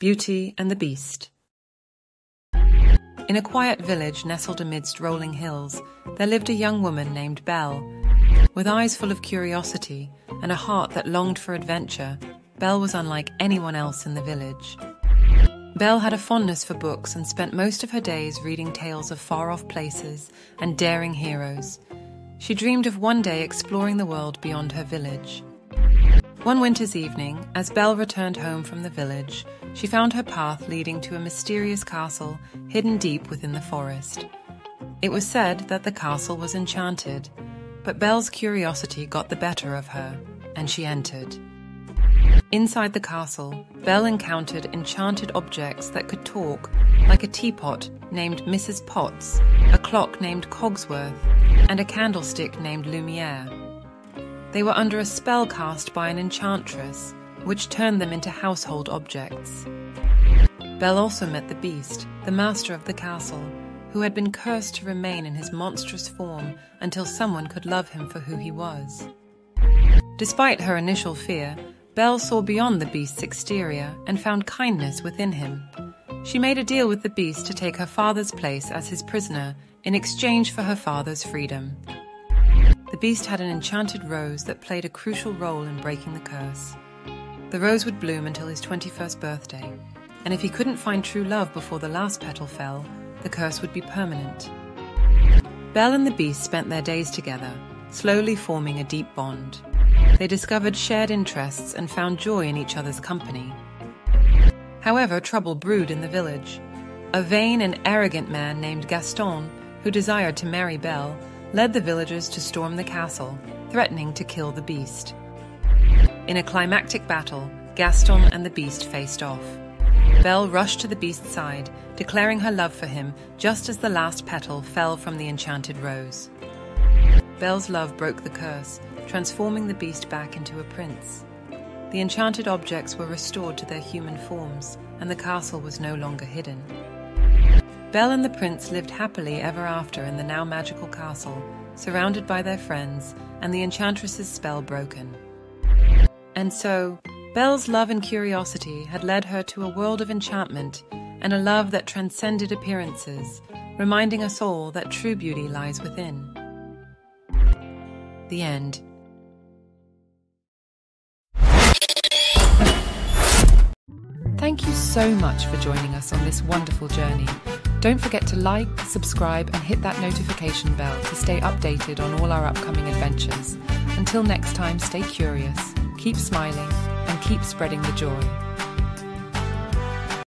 Beauty and the Beast. In a quiet village nestled amidst rolling hills, there lived a young woman named Belle. With eyes full of curiosity and a heart that longed for adventure, Belle was unlike anyone else in the village. Belle had a fondness for books and spent most of her days reading tales of far off places and daring heroes. She dreamed of one day exploring the world beyond her village. One winter's evening, as Belle returned home from the village, she found her path leading to a mysterious castle hidden deep within the forest. It was said that the castle was enchanted, but Belle's curiosity got the better of her, and she entered. Inside the castle, Belle encountered enchanted objects that could talk, like a teapot named Mrs. Potts, a clock named Cogsworth, and a candlestick named Lumiere. They were under a spell cast by an enchantress, which turned them into household objects. Belle also met the beast, the master of the castle, who had been cursed to remain in his monstrous form until someone could love him for who he was. Despite her initial fear, Belle saw beyond the beast's exterior and found kindness within him. She made a deal with the beast to take her father's place as his prisoner in exchange for her father's freedom. The beast had an enchanted rose that played a crucial role in breaking the curse. The rose would bloom until his 21st birthday, and if he couldn't find true love before the last petal fell, the curse would be permanent. Belle and the beast spent their days together, slowly forming a deep bond. They discovered shared interests and found joy in each other's company. However, trouble brewed in the village. A vain and arrogant man named Gaston, who desired to marry Belle, led the villagers to storm the castle, threatening to kill the beast. In a climactic battle, Gaston and the beast faced off. Belle rushed to the beast's side, declaring her love for him just as the last petal fell from the enchanted rose. Belle's love broke the curse, transforming the beast back into a prince. The enchanted objects were restored to their human forms, and the castle was no longer hidden. Belle and the prince lived happily ever after in the now magical castle, surrounded by their friends and the enchantress's spell broken. And so, Belle's love and curiosity had led her to a world of enchantment and a love that transcended appearances, reminding us all that true beauty lies within. The end. Thank you so much for joining us on this wonderful journey. Don't forget to like, subscribe, and hit that notification bell to stay updated on all our upcoming adventures. Until next time, stay curious, keep smiling, and keep spreading the joy.